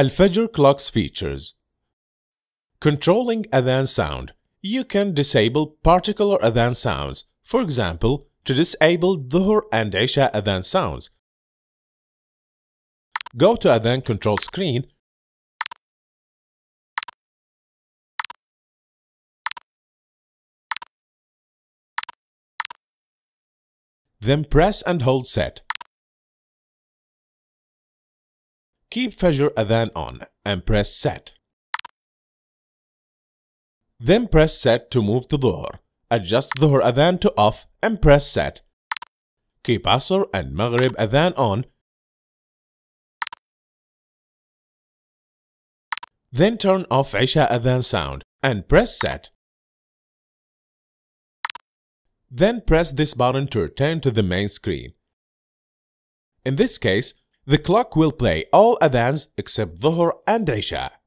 Al-Fajr clock's features Controlling Adhan sound You can disable particular Adhan sounds. For example, to disable Dhuhr and Isha Adhan sounds. Go to Adhan control screen Then press and hold set. Keep Fajr Adhan on and press set. Then press set to move to Dhuhr. Adjust Dhuhr Adhan to off and press set. Keep Asr and Maghrib Adhan on. Then turn off Isha Adhan sound and press set. Then press this button to return to the main screen. In this case, the clock will play all adhans except Dhuhr and Isha.